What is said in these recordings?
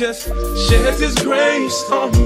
just sheds his grace on me.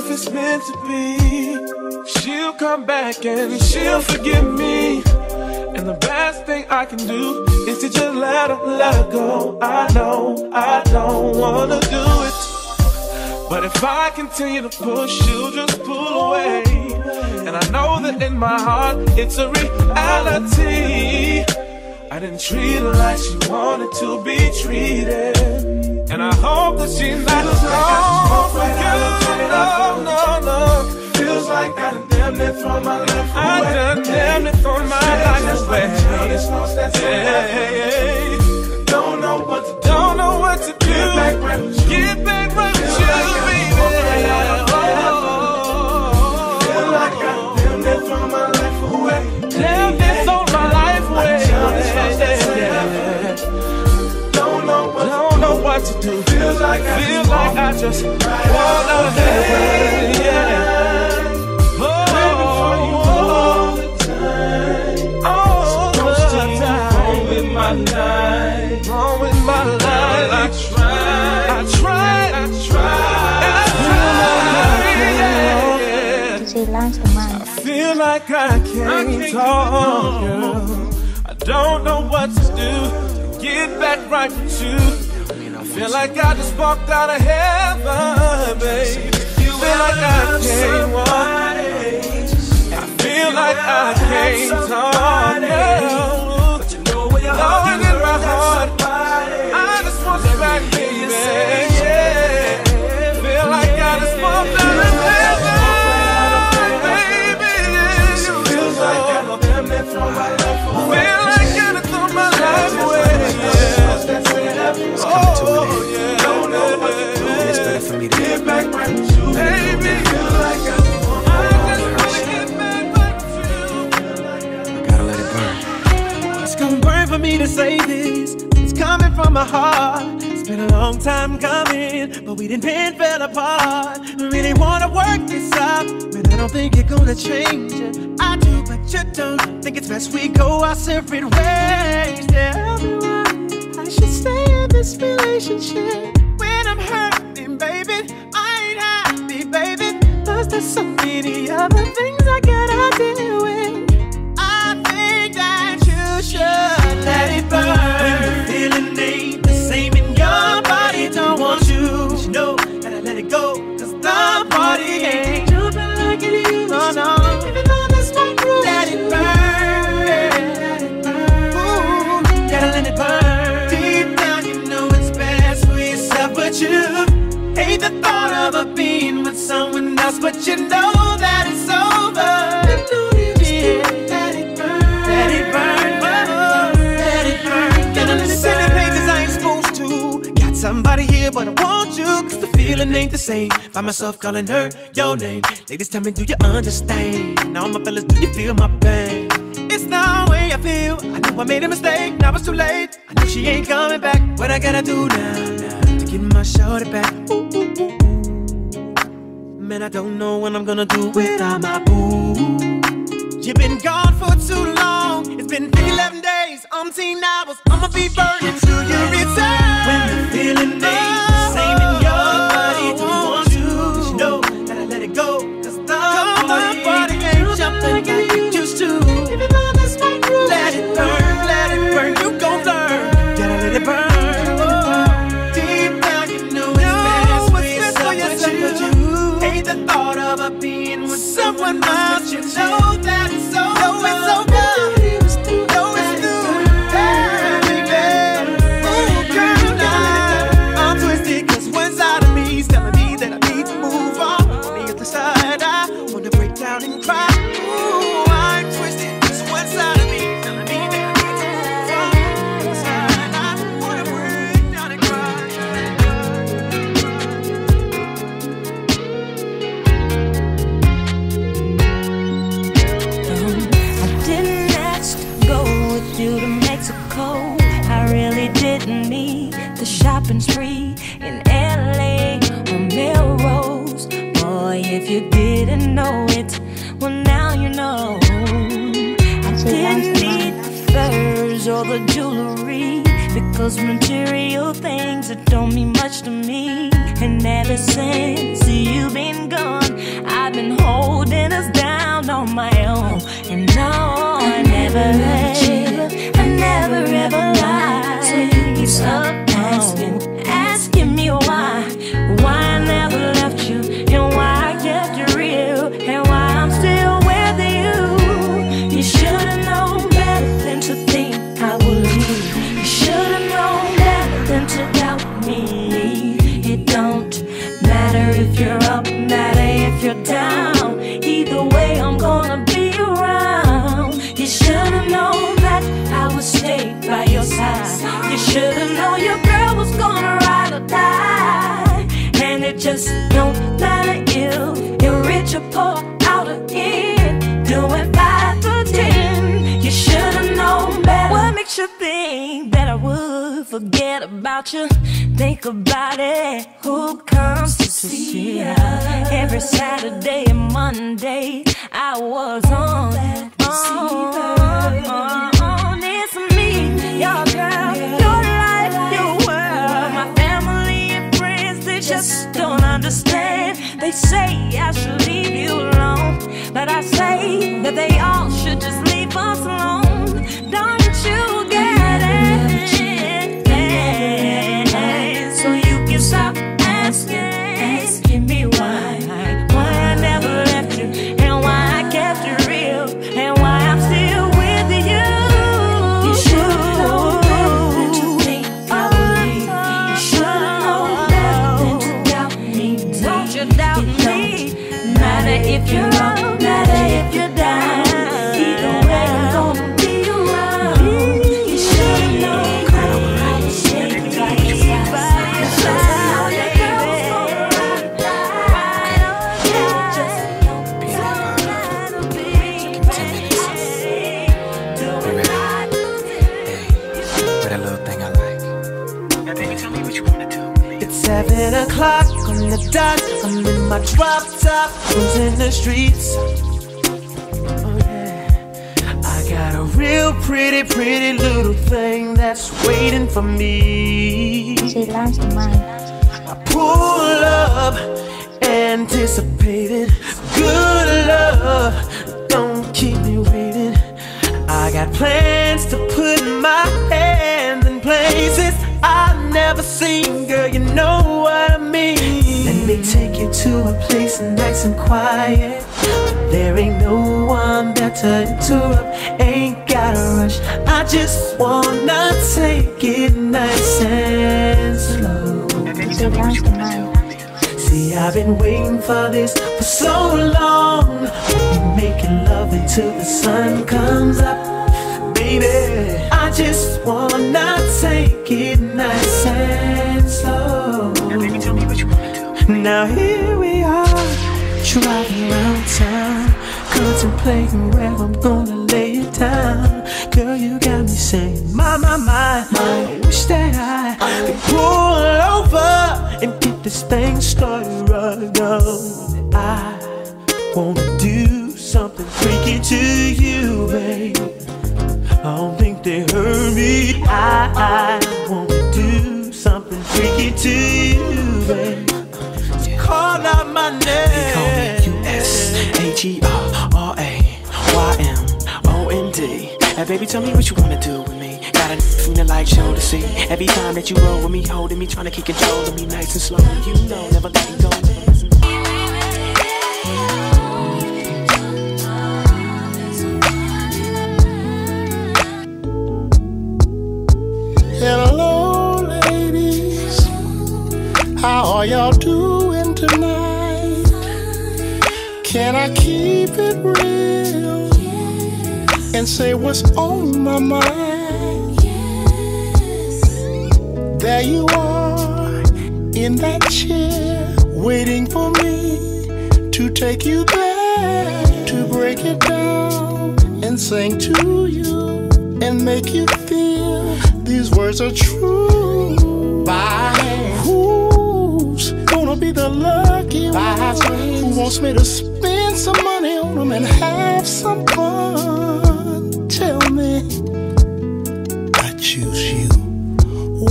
If it's meant to be, she'll come back and she'll forgive me. And the best thing I can do is to just let her, let her go. I know I don't wanna do it. But if I continue to push, she'll just pull away. And I know that in my heart, it's a reality. I didn't treat her like she wanted to be treated. And I hope that she's not for you. No, no, no. Feels like I done damn near throw my life away. I done damn near thrown my life away. Hey, Don't know what to do. don't know what to do. Get back right. Get back what to do. Feel like I Feel like I just walked out of heaven. Yeah. Oh, all the time. all the Wrong with my life. Wrong with my life. I tried. I tried. I tried. I tried. Yeah. DJ Lance the Man. I feel like I can't talk, girl. I don't know what to do to get back right with you. Feel like I just walked out of heaven, babe. Feel like I can't walk. I feel like I can't talk, girl. But you know where your Knowing in my heart, somebody. I just want you back, coming, but we didn't been fell apart. Really wanna work this out, but I don't think you're gonna change it. I do, but you don't. Think it's best we go our separate ways. Tell me why I should stay in this relationship when I'm hurting, baby. I ain't happy, baby. Plus, there's so many other things I gotta else, but you know that it's over. Let it. Let it. Let it. I ain't supposed to. Got somebody here, but I want you. Cause the feeling ain't the same. Find myself calling her your name. Ladies, tell me, do you understand? Now, my fellas, do you feel my pain? It's the way I feel. I knew I made a mistake. Now it's too late. I know she ain't coming back. What I gotta do now, now to get my shoulder back? Ooh. Man, I don't know what I'm gonna do without my boo. You've been gone for too long. It's been 11 days, umpteen hours. I'ma be burning about you? Think about it. Who comes to see ya every Saturday and Monday? I was on, on, on. It's me, your girl, your life, your world. My family and friends, they just don't understand. They say I should leave you alone, but I say that they all on dot. I'm in my drop top, cruising the streets. Oh yeah, I got a real pretty, pretty little thing that's waiting for me. She the mind. I pull up, anticipated. Good love, don't keep me waiting. I got plans to put my hands in places I've never seen, girl. You know what I mean. Me take you to a place nice and quiet. There ain't no one better to interrupt. Ain't gotta rush. I just wanna take it nice and slow. See, I've been waiting for this for so long. Making love until the sun comes up, baby. I just wanna take it nice and Now here we are, driving around town, contemplating where I'm gonna lay it down. Girl, you got me saying, my, my, my, I wish that I could pull over and get this thing started right now. I wanna do something freaky to you, babe. I don't think they heard me. I, I wanna do something freaky to you, babe. So call out my name. Call me U-S-H-E-R-R-A-Y-M-O-N-D. Now, baby, tell me what you wanna do with me. Got a from the light show to see. Every time that you roll with me, holding me, trying to keep control of me, nice and slow. You know, never letting go. Hello, ladies. How are y'all doing tonight? Can I keep it real and say what's on my mind? There you are in that chair, waiting for me to take you there, to break it down and sing to you and make you feel these words are true. By guys who wants me to spend some money on them and have some fun. Tell me, I choose you.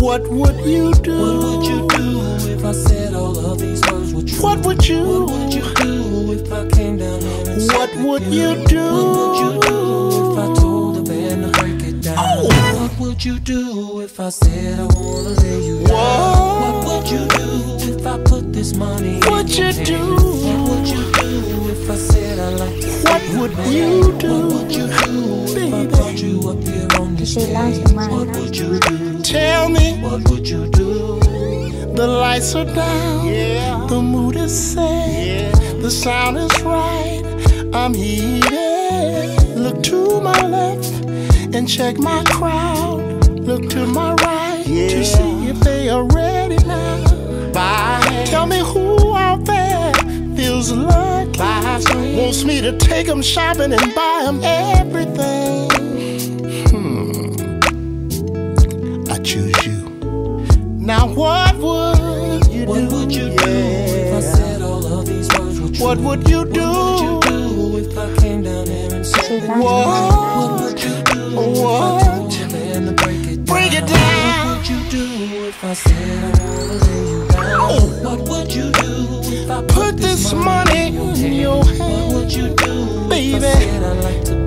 What would you do? What would you do if I said all of these words were true? What would you? What would you do if I came down here and What would you do? What would you do if I told the band to break it down? Oh. What would you do if I said I wanna lay you down? What? Would you do if I this money What your you do? What would you do if I said I like to What would you do? What would you do if I Baby. brought you up here on this She loves stage? the money. What would you do? Tell me, What would you do? the lights are down, Yeah. the mood is set, the sound is right. I'm heated. Look to my left and check my crowd. Look to my right to see if they are ready now. Tell me who out there feels lucky. Bye, sweet. Wants me to take them shopping and buy them everything. Hmm. I choose you. Now what would you do? What would you do if I said all of these words were true? What would you do? What would you do if I came down here and said What? What would you do What? I told the band to break it down? Break it down. What would you do if I said I wanna What would you do if I Put this money in your What hand, would you do Baby.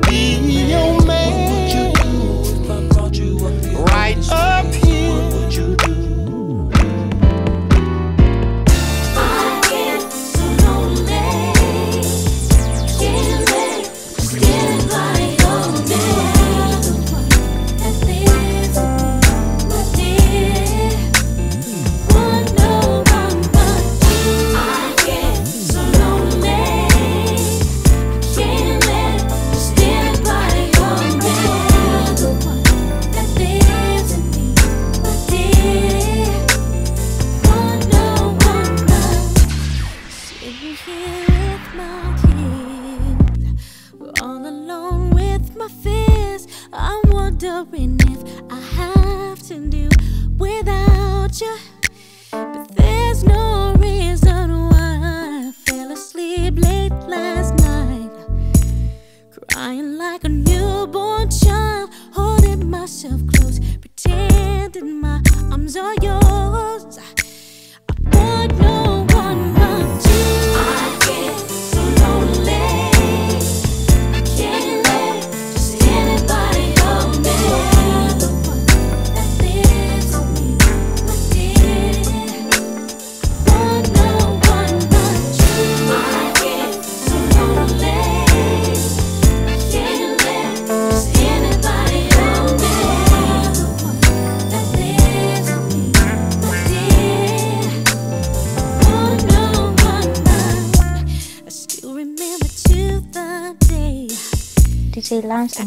DJ loves the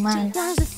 It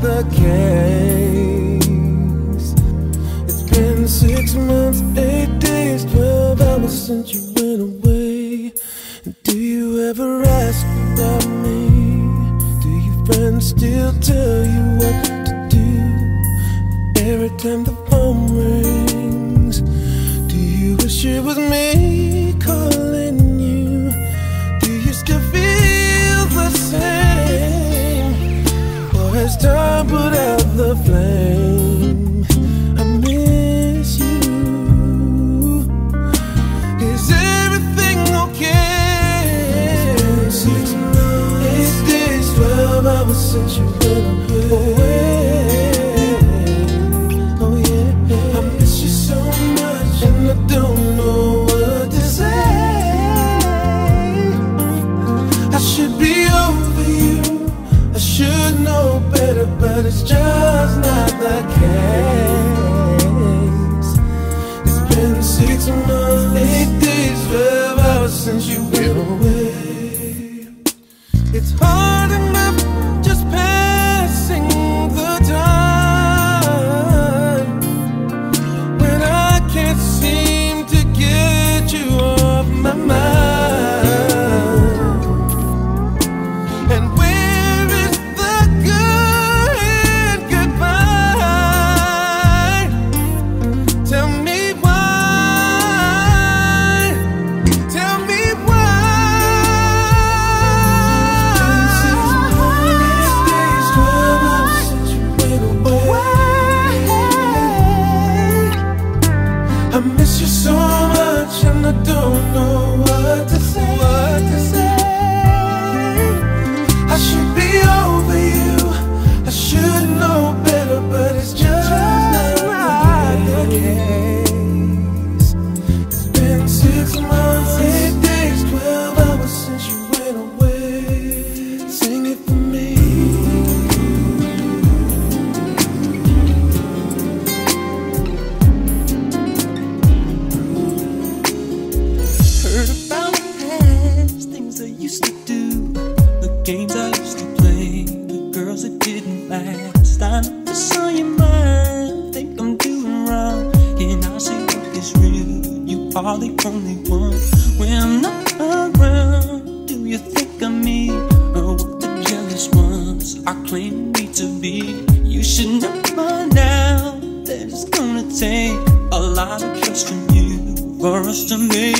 the case. It's been six months, eight days, twelve hours since you went away. Do you ever ask about me? Do your friends still tell you what to do? Every time the phone rings, do you wish it was me? just not the case. to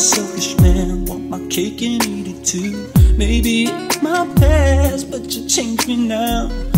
selfish man. Want my cake and eat it too. Maybe my past, but you changed me now.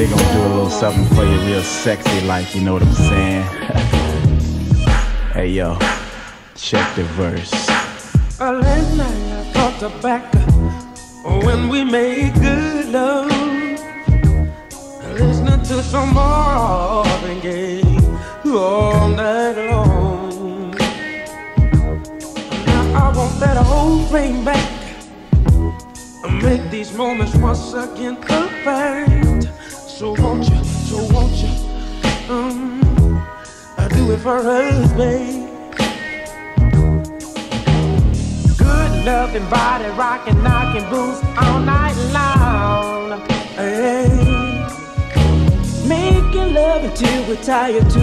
They gonna do a little something for you real sexy like, you know what I'm saying? hey yo, check the verse. Uh, night I thought back when we made good love. Listening to some Marvin Gaye all night long. Now I want that old thing back. Make these moments once again perfect. So won't you, so won't you, um, I do it for us, babe. Good loving body, rocking, knocking boots all night long. Hey. Making love until we're tired to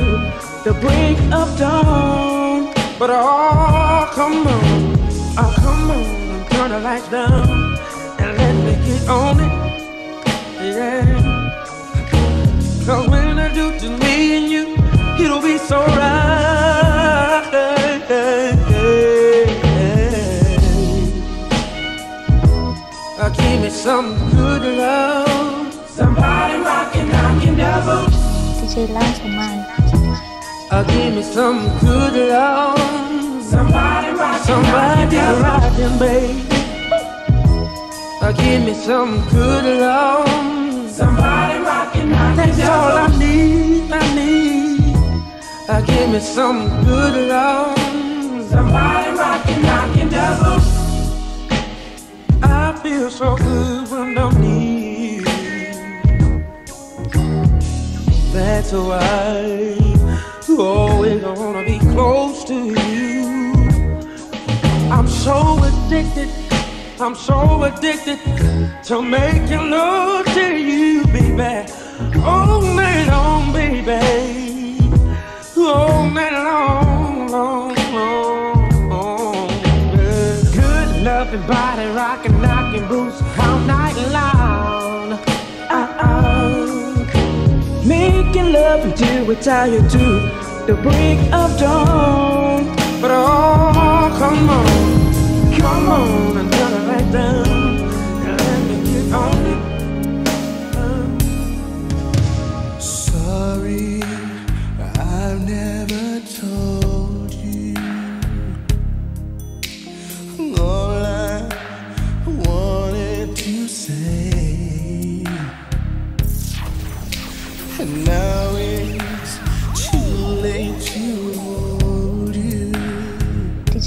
the break of dawn. But oh, come on, oh, come on, turn the lights down and let me get on it. Yeah. Cause when I do to me and you, it'll be so right. Uh, give me some good love. Somebody rockin', double. DJ Lance Mine. Uh, give me some good love. Somebody rockin', somebody rockin', baby. Uh, give me some good love. Somebody That's all I need, I need. Uh, give me some good love. Somebody rockin', knockin' double. I feel so good when I'm near. That's why you always wanna be close to you. I'm so addicted, I'm so addicted to making love to you, baby. All night long, baby. All night long, long, long, long. yeah. Good loving body, rocking, knocking boots all night long. Uh-uh. Making love until we're tired to the break of dawn. But oh, come on, come on and turn it right down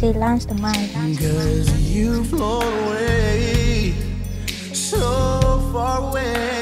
DJ Lance the Man. Cause you've away, so far away.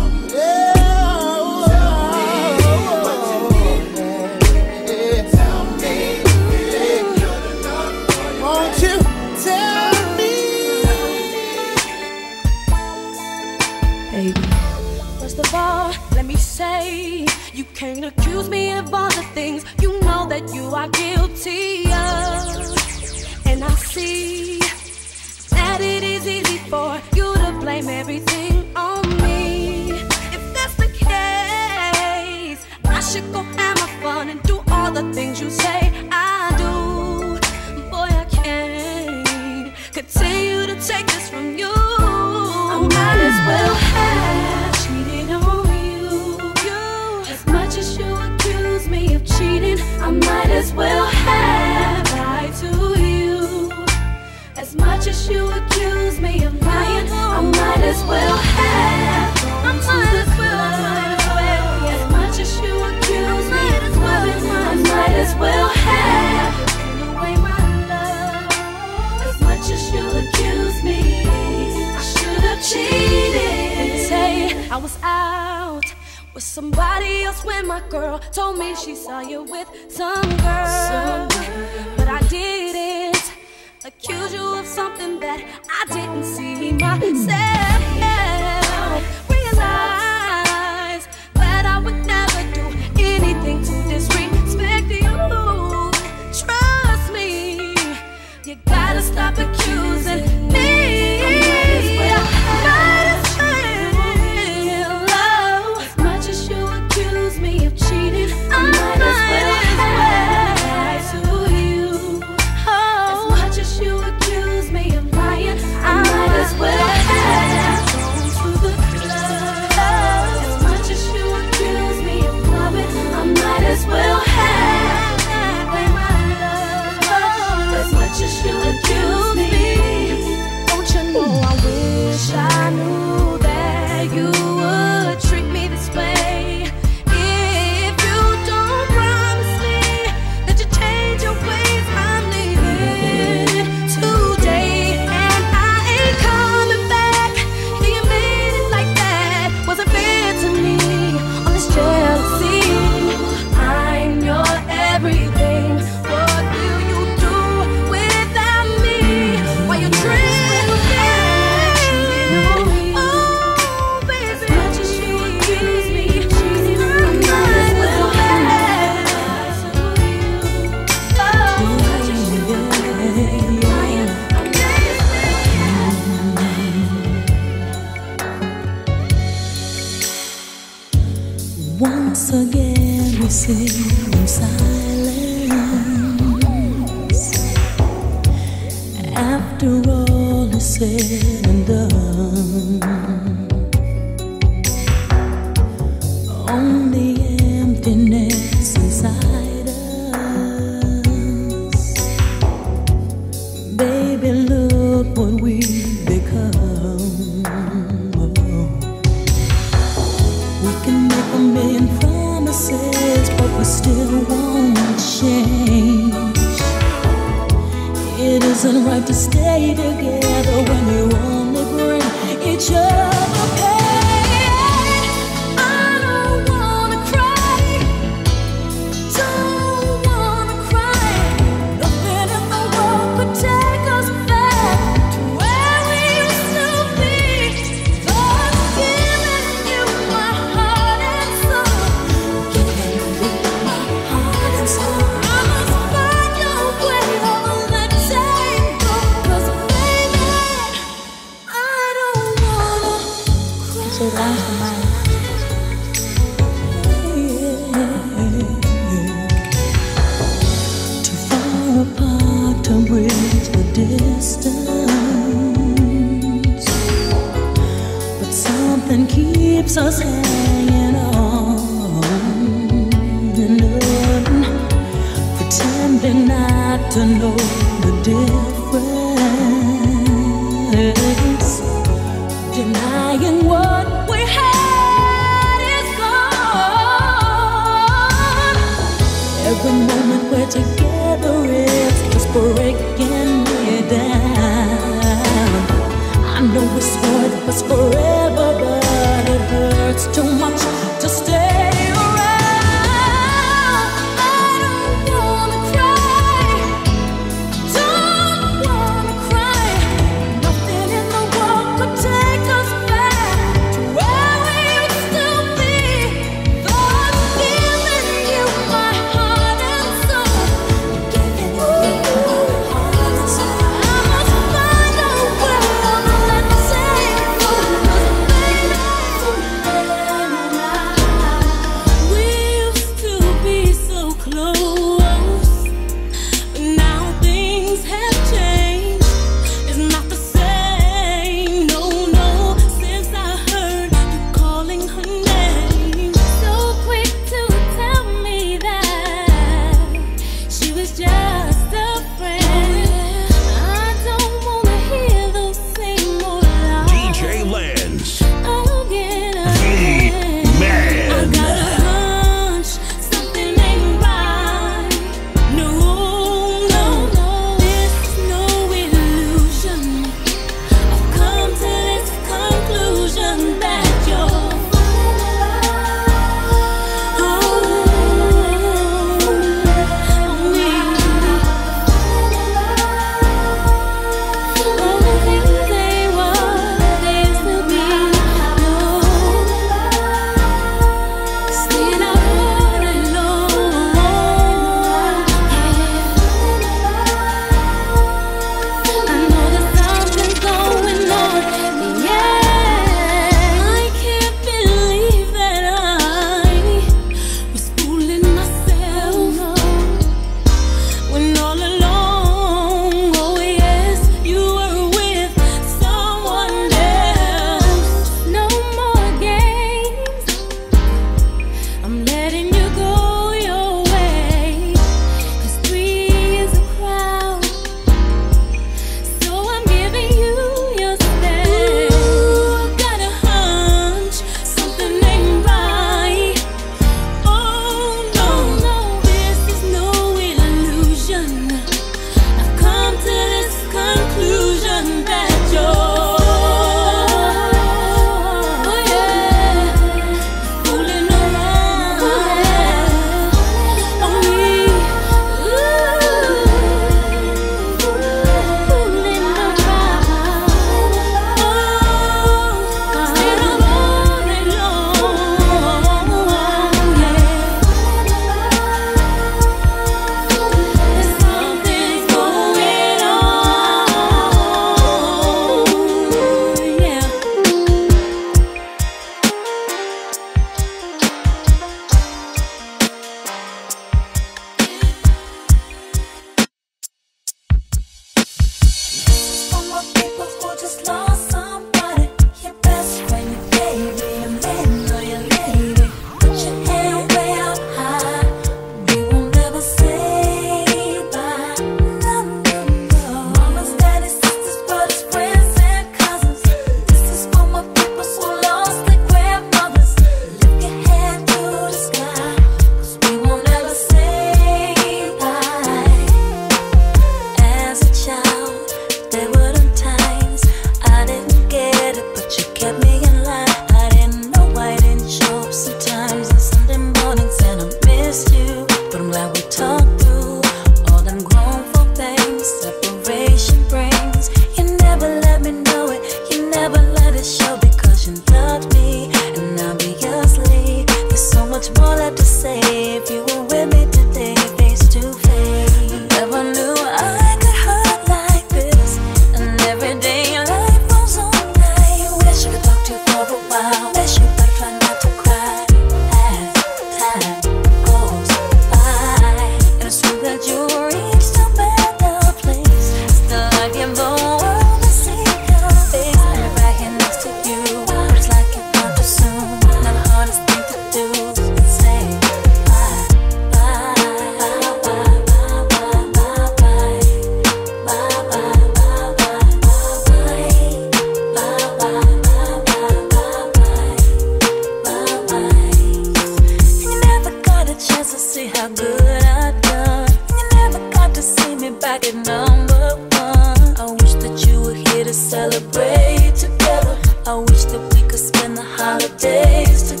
spend the holidays together.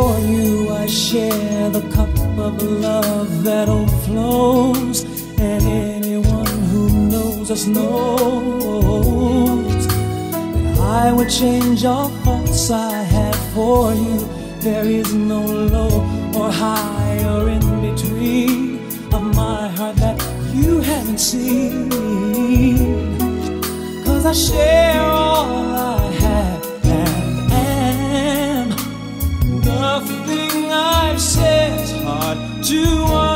For you I share the cup of love that overflows, and anyone who knows us knows that I would change all thoughts I had for you. There is no low or high or in between of my heart that you haven't seen. Cause I share all I have. hard to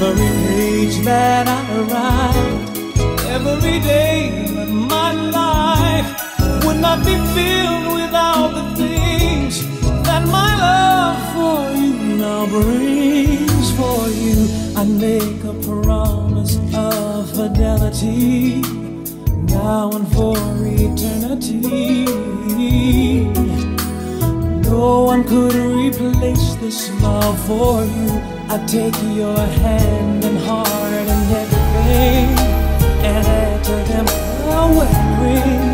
Every page that I write, every day of my life would not be filled without the things that my love for you now brings. For you, I make a promise of fidelity now and for eternity. No one could replace this love for you. I take your hand and heart and everything, and I tell them how.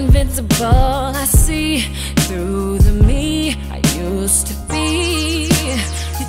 invincible. I see through the me I used to be. You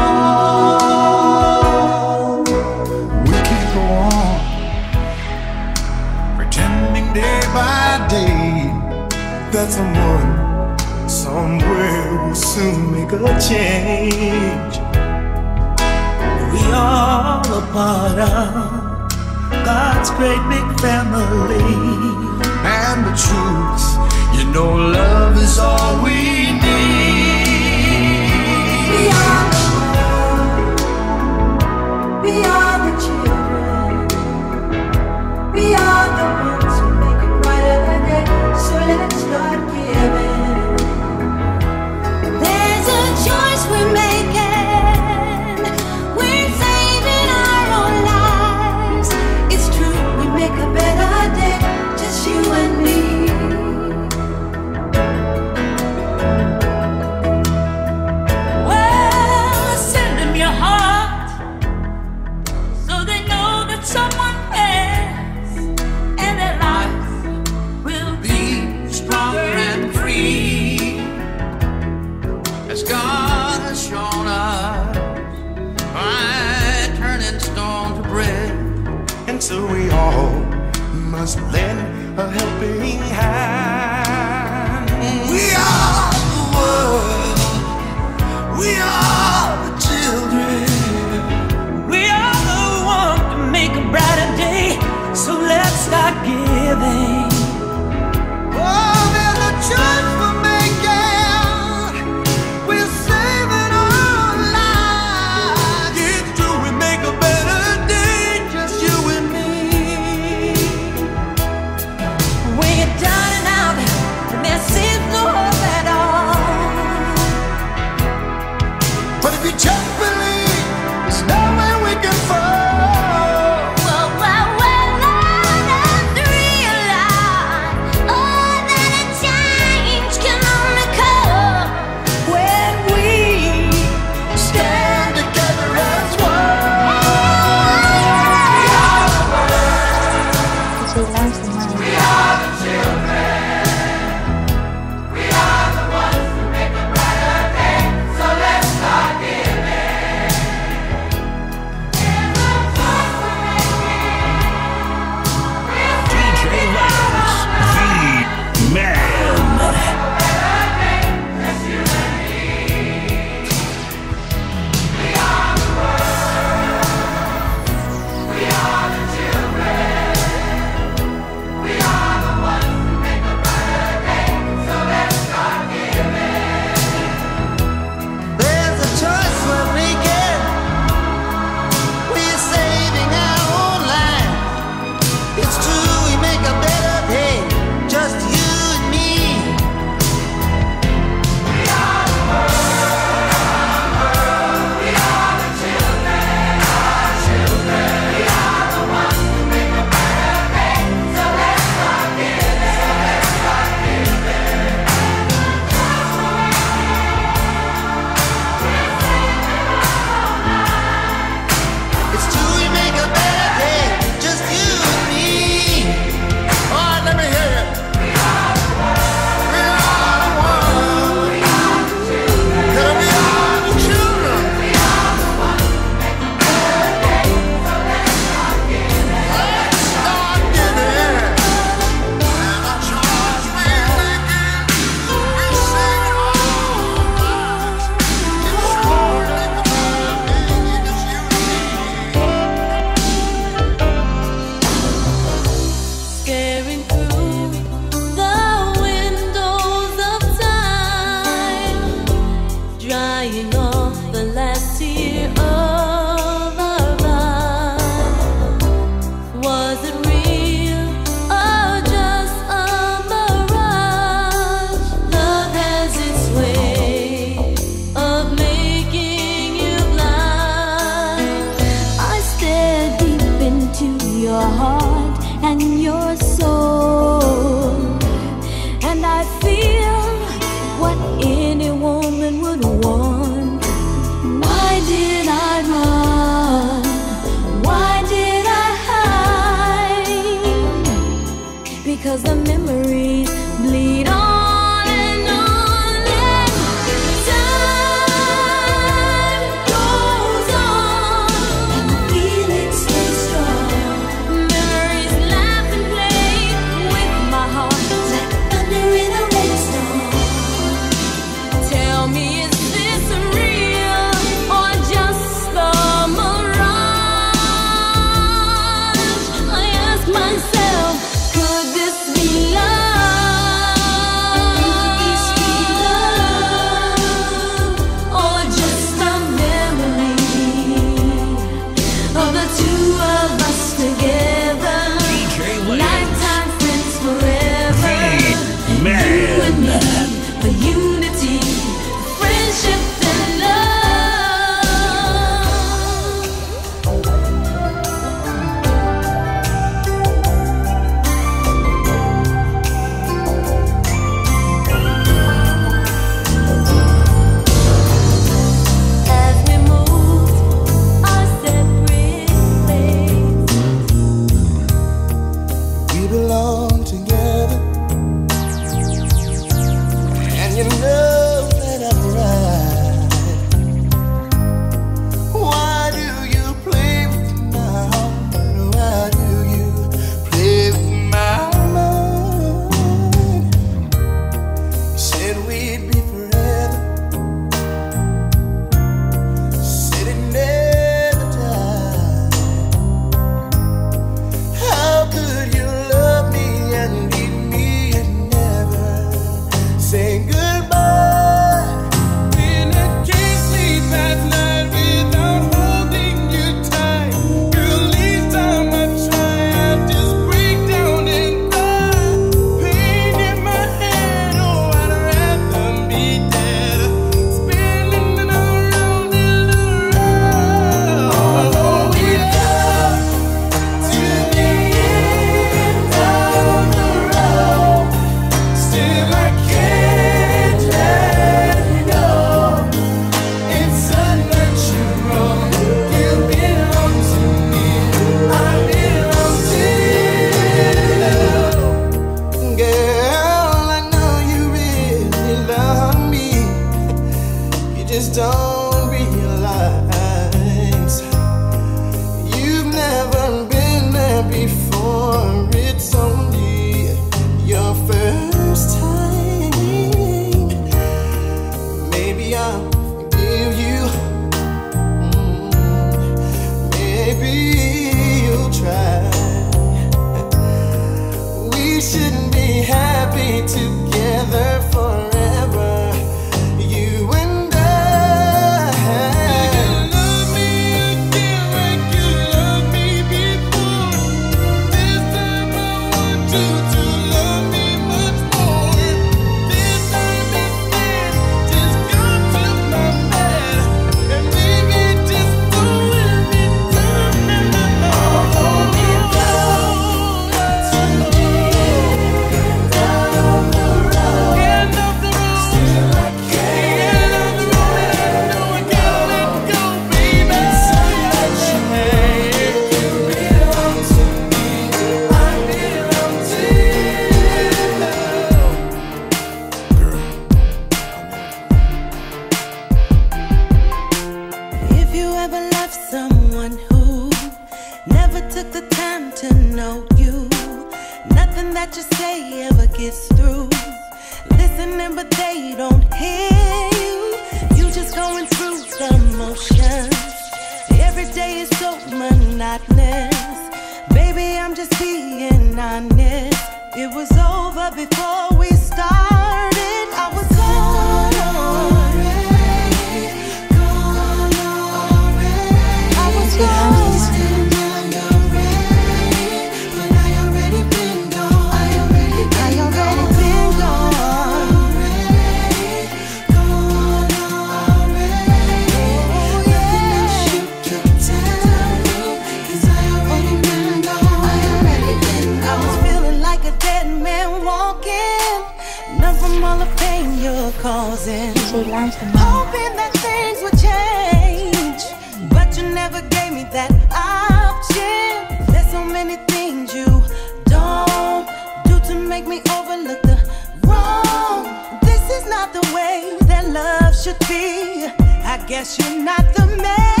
way that love should be. I guess you're not the man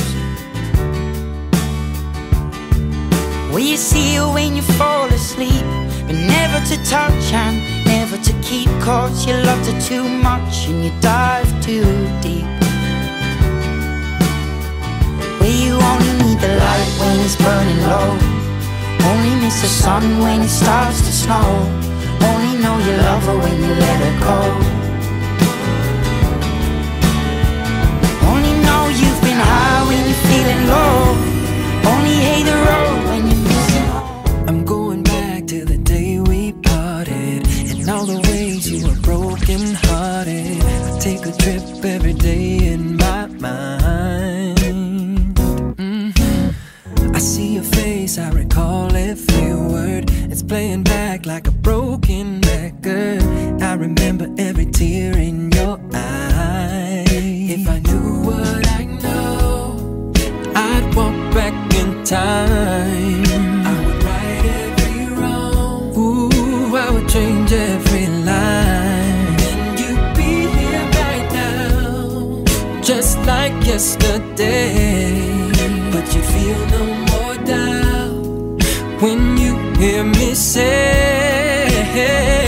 Where you see her when you fall asleep? But never to touch and never to keep Cause you loved her too much and you dive too deep Where you only need the light when it's burning low? Only miss the sun when it starts to snow Only know you love her when you let her go Only know you've been high when you're feeling low Only hate the road all the ways you were broken hearted. I take a trip every day in my mind. Mm -hmm. I see your face, I recall every word. It's playing back like a broken record. I remember every tear in your eye. If I knew what I know, I'd walk back in time. yesterday. But you feel no more doubt when you hear me say.